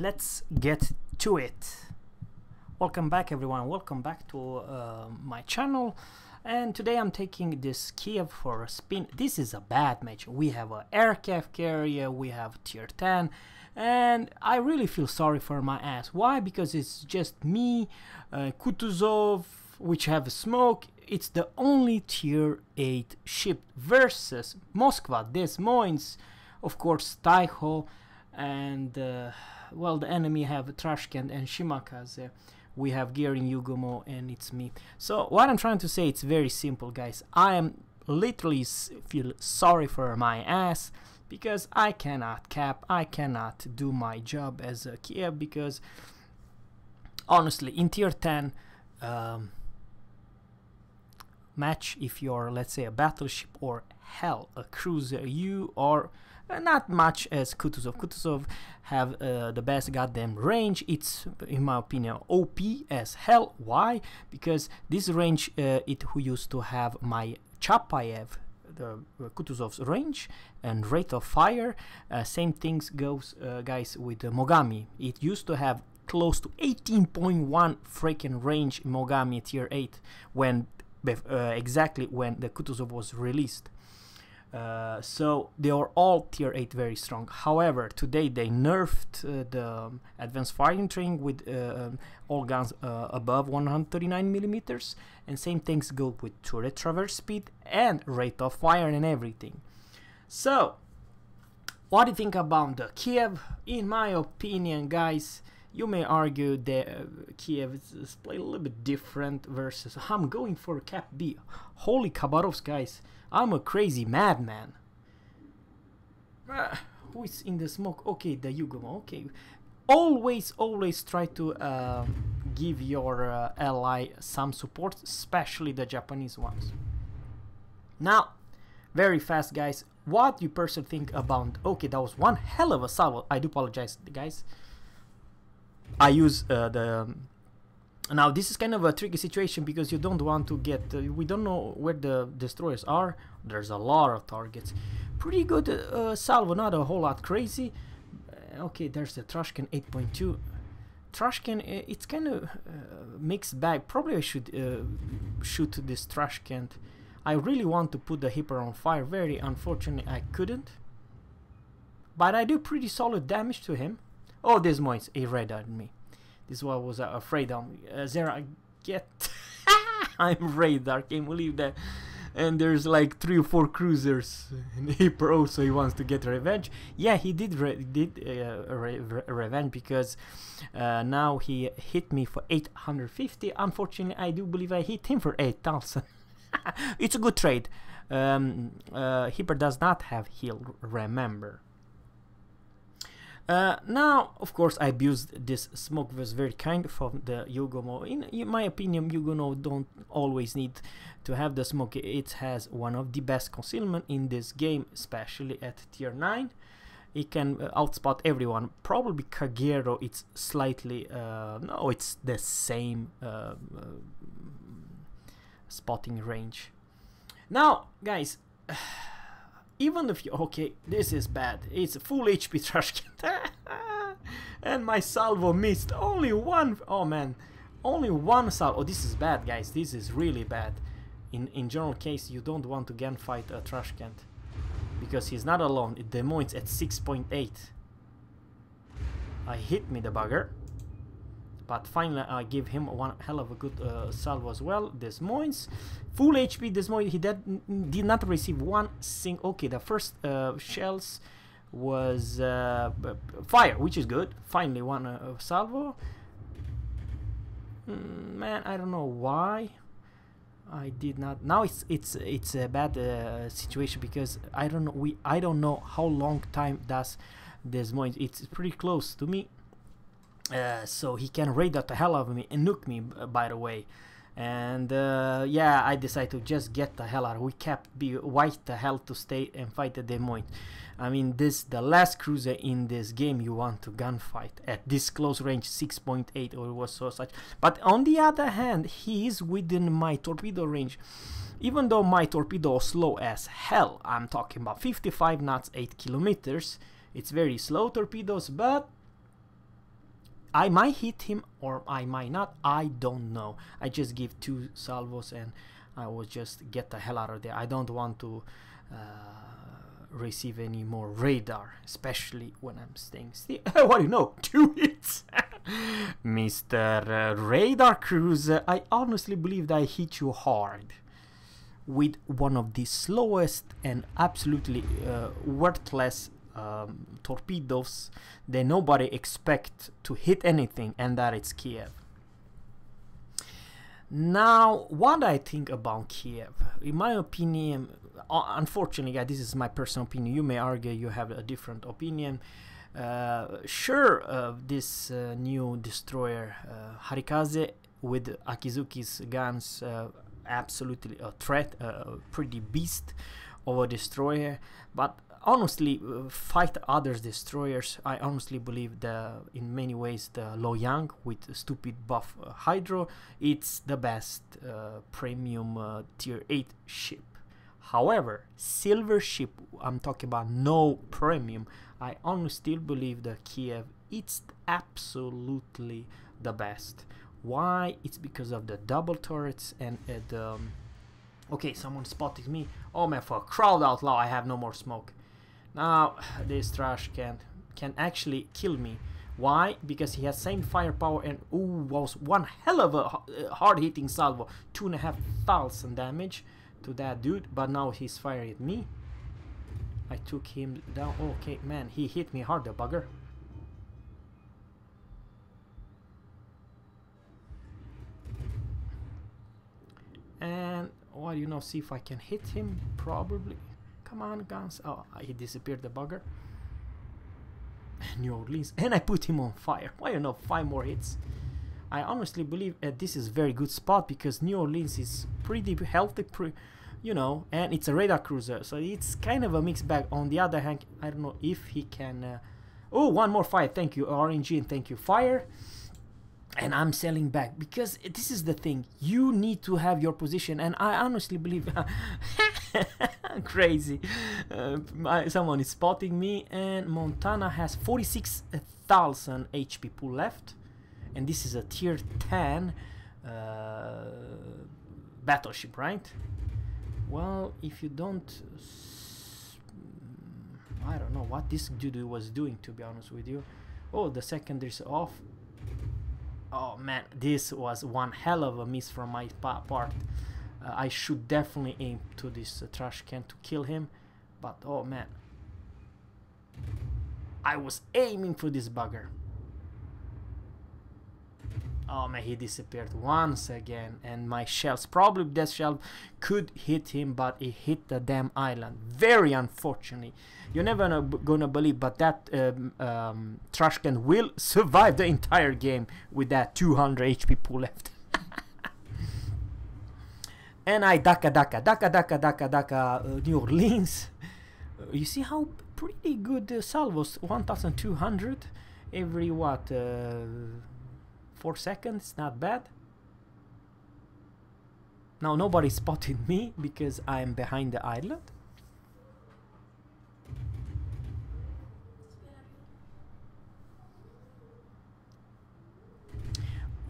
let's get to it. Welcome back everyone, welcome back to uh, my channel and today I'm taking this Kiev for a spin. This is a bad match. We have a aircraft carrier, we have tier 10 and I really feel sorry for my ass. Why? Because it's just me, uh, Kutuzov, which have smoke. It's the only tier 8 ship versus Moskva, Des Moines, of course Taiho and uh, well the enemy have Trashkent and Shimakaze we have Gearing Yugumo and it's me. So what I'm trying to say it's very simple guys. I am literally feel sorry for my ass because I cannot cap I cannot do my job as a Kiev because honestly in tier 10 um, match if you're let's say a battleship or hell a cruiser you are uh, not much as Kutuzov. Kutuzov have uh, the best goddamn range. It's, in my opinion, OP as hell. Why? Because this range, uh, it who used to have my Chapayev, the uh, Kutuzov's range and rate of fire. Uh, same things goes, uh, guys, with Mogami. It used to have close to 18.1 freaking range Mogami tier 8 when exactly when the Kutuzov was released. Uh, so they are all tier 8 very strong. However, today they nerfed uh, the um, advanced firing training with uh, um, all guns uh, above 139 millimeters, and same things go with turret traverse speed and rate of fire and everything. So, what do you think about the Kiev? In my opinion, guys, you may argue that uh, Kiev is, played a little bit different versus I'm going for Cap B. Holy Khabarovsk, guys. I'm a crazy madman. Uh, who is in the smoke? Okay, the Yugumo. Okay. Always, always try to uh, give your uh, ally some support, especially the Japanese ones. Now, very fast, guys. What you personally think about... Okay, that was one hell of a salvo. I do apologize, guys. I use uh, the... Um, now this is kind of a tricky situation because you don't want to get... Uh, we don't know where the destroyers are. There's a lot of targets. Pretty good uh, salvo, not a whole lot crazy. Uh, okay, there's the Trashken 8.2. Trashken, uh, it's kind of uh, mixed bag. Probably I should shoot this Trashken. I really want to put the Hipper on fire. Very unfortunately, I couldn't. But I do pretty solid damage to him. Oh, Des Moines, he red on me. This I was uh, afraid of. Uh, Zerra, get... I'm radar, can't believe that. And there's like three or four cruisers. in pro, so he wants to get revenge. Yeah, he did re did uh, re re revenge because uh, now he hit me for 850. Unfortunately, I do believe I hit him for 8,000. it's a good trade. Um, uh, Hipper does not have heal, remember. Uh, now, of course, I abused this smoke was very kind from the Yugumo. In, in my opinion, Yugumo don't always need to have the smoke. It has one of the best concealment in this game, especially at tier 9. It can uh, outspot everyone. Probably Kagero, it's slightly... Uh, no, it's the same uh, uh, spotting range. Now, guys... even if you okay this is bad. It's a full HP trash can. And my salvo missed. Only one oh man. Only one salvo. Oh this is bad guys. This is really bad. In in general case you don't want to gunfight a trash can. Because he's not alone. It Des Moines at 6.8 I hit me the bugger but finally I give him one hell of a good uh, salvo as well. Des Moines, full HP Des Moines, he did, did not receive one single, okay, the first uh, shells was uh, fire, which is good, finally one uh, salvo. Mm, man, I don't know why. I did not. Now it's it's it's a bad uh, situation because I don't know. We I don't know how long time does Des Moines. It's pretty close to me. Uh, so he can raid the hell out of me and nuke me, by the way. And uh, yeah, I decided to just get the hell out. We kept be white the hell to stay and fight the Des Moines. I mean, this the last cruiser in this game you want to gunfight at this close range, 6.8 or was so such. But on the other hand, he is within my torpedo range. Even though my torpedo is slow as hell, I'm talking about 55 knots, 8 kilometers. It's very slow torpedoes, but I might hit him or I might not. I don't know. I just give two salvos and I will just get the hell out of there. I don't want to uh, receive any more radar, especially when I'm staying still. what do you know? Two hits! Mr. Uh, radar Cruiser, I honestly believe that I hit you hard with one of the slowest and absolutely uh, worthless um, torpedoes that nobody expect to hit anything and that it's Kiev. Now, what I think about Kiev, in my opinion, uh, unfortunately, this is my personal opinion. You may argue you have a different opinion. Uh, sure, uh, this uh, new destroyer uh, Harikaze with Akizuki's guns, uh, absolutely a threat, a pretty beast of a destroyer. But honestly, uh, fight other destroyers. I honestly believe the in many ways the Loyang with stupid buff uh, Hydro, it's the best uh, premium uh, tier 8 ship. However, silver ship, I'm talking about no premium. I honestly still believe the Kiev it's absolutely the best. Why? It's because of the double turrets and the. Um, okay, someone spotted me. Oh man, for a crowd out loud, I have no more smoke. Now this trash can can actually kill me. Why? Because he has same firepower and ooh was one hell of a uh, hard hitting salvo. Two and a half thousand damage to that dude, but now he's firing at me. I took him down. Okay, man, he hit me hard, the bugger. And well, you know, see if I can hit him. Probably. Come on, guns. Oh, he disappeared, the bugger. New Orleans. And I put him on fire. Why you know, five more hits. I honestly believe uh, this is very good spot because New Orleans is pretty healthy, pre you know, and it's a radar cruiser, so it's kind of a mixed bag. On the other hand, I don't know if he can. Uh, oh, one more fire. Thank you, RNG, and thank you, fire and I'm selling back because this is the thing. You need to have your position and I honestly believe crazy. Uh, someone is spotting me and Montana has 46,000 HP pool left and this is a tier 10 uh, battleship right? Well if you don't I don't know what this dude was doing to be honest with you. Oh the secondary's off oh man this was one hell of a miss from my part. Uh, I should definitely aim to this uh, trash can to kill him but oh man. I was aiming for this bugger Oh man, he disappeared once again, and my shells, probably that shell could hit him, but it hit the damn island. Very unfortunately. You're never gonna believe, but that um, um, trash can will survive the entire game with that 200 HP pool left. and I daka daka daka daka daka daka uh, New Orleans. Uh, you see how pretty good uh, salvos 1200 every what uh, 4 seconds, not bad. Now nobody spotted me because I'm behind the island.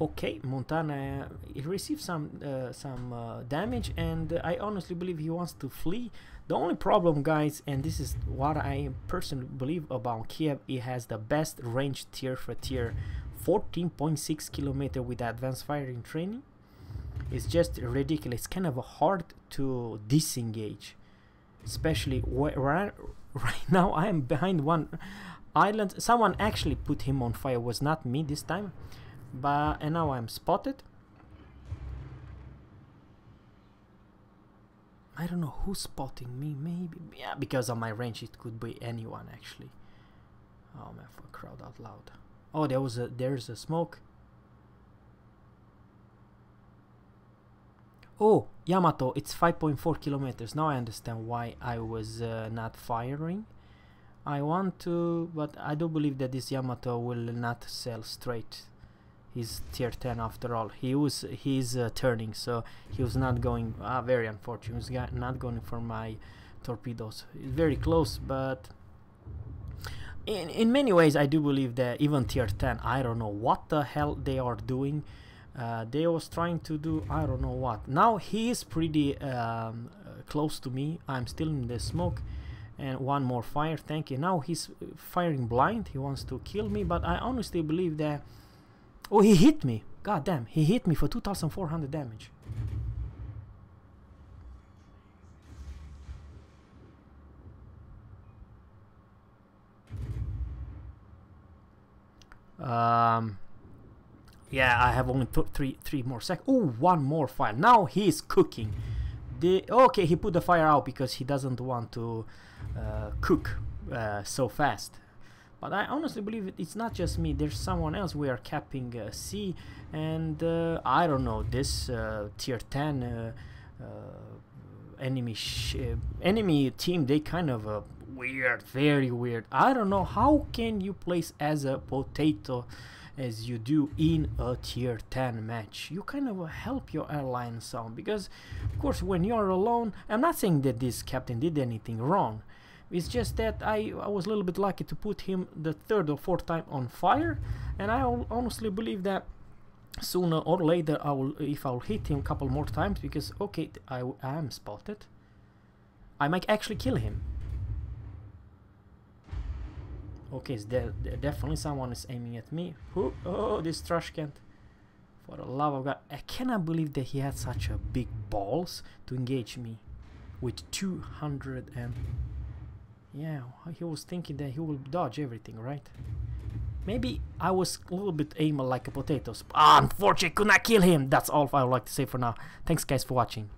Okay, Montana he received some uh, some uh, damage, and I honestly believe he wants to flee. The only problem, guys, and this is what I personally believe about Kiev, he has the best range tier for tier 14.6 kilometer with advanced firing training is just ridiculous. It's kind of hard to disengage, especially right, now I am behind one island. Someone actually put him on fire. Was not me this time, but and now I'm spotted. I don't know who's spotting me. Maybe yeah, because of my range, it could be anyone actually. Oh man, for crowd out loud. Oh, there was a there's a smoke. Oh, Yamato, it's 5.4 kilometers. Now I understand why I was uh, not firing. I want to, but I do believe that this Yamato will not sell straight. He's tier 10 after all. He was he's uh, turning, so he was not going. Ah, very unfortunate. He was not going for my torpedoes. It's very close, but in, in many ways, I do believe that even tier 10, I don't know what the hell they are doing. Uh, they was trying to do, I don't know what. Now he is pretty um, uh, close to me. I'm still in the smoke. And one more fire, thank you. Now he's firing blind. He wants to kill me, but I honestly believe that... Oh, he hit me. God damn, he hit me for 2400 damage. Um, yeah, I have only th three three more sec. Oh, one more fire. Now he's cooking. The okay, he put the fire out because he doesn't want to uh, cook uh, so fast. But I honestly believe it's not just me. There's someone else. We are capping uh, C, and uh, I don't know this uh, tier 10 uh, enemy enemy team. They kind of weird, very weird. I don't know how can you place as a potato as you do in a tier 10 match? You kind of help your airline some because of course when you're alone i'm not saying that this captain did anything wrong. It's just that I, I was a little bit lucky to put him the third or fourth time on fire and I honestly believe that sooner or later I will if I'll hit him a couple more times because okay I, I am spotted. I might actually kill him Okay, it's there, definitely someone is aiming at me. Who? Oh, this trash can. For the love of God, I cannot believe that he had such a big balls to engage me with 200 and yeah, he was thinking that he will dodge everything, right? Maybe I was a little bit aiming like a potato. Ah, unfortunately, could not kill him. That's all I would like to say for now. Thanks guys for watching.